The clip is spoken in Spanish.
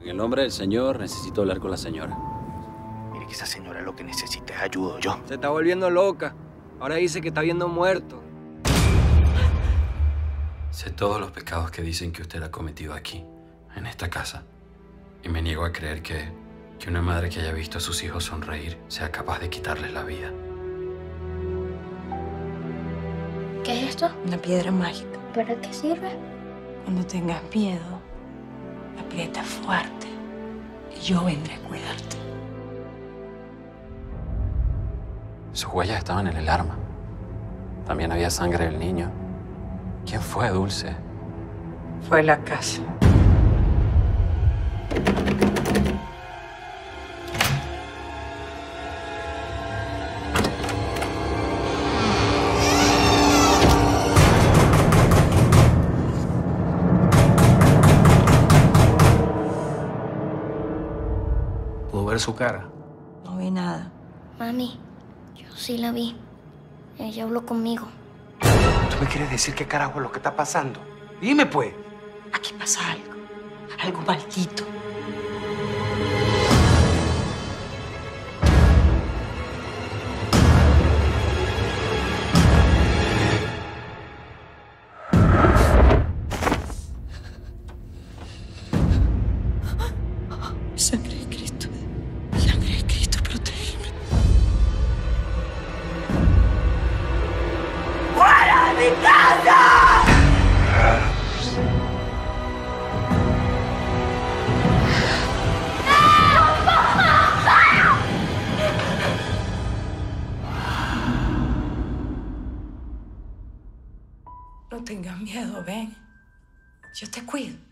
En el nombre del Señor, necesito hablar con la señora. Mire que esa señora lo que necesita es ayuda, yo. Se está volviendo loca. Ahora dice que está viendo muerto. Sé todos los pecados que dicen que usted ha cometido aquí, en esta casa. Y me niego a creer que, que una madre que haya visto a sus hijos sonreír sea capaz de quitarles la vida. ¿Qué es esto? Una piedra mágica. ¿Para qué sirve? Cuando tengas miedo, aprieta fuerte y yo vendré a cuidarte. Sus huellas estaban en el arma. También había sangre del niño. ¿Quién fue, Dulce? Fue la casa. ¿Puedo ver su cara? No vi nada. Mami, yo sí la vi. Ella habló conmigo. ¿Tú me quieres decir qué carajo es lo que está pasando? Dime, pues. Aquí pasa algo. Algo maldito. Sangre No tengas miedo, ven. Yo te cuido.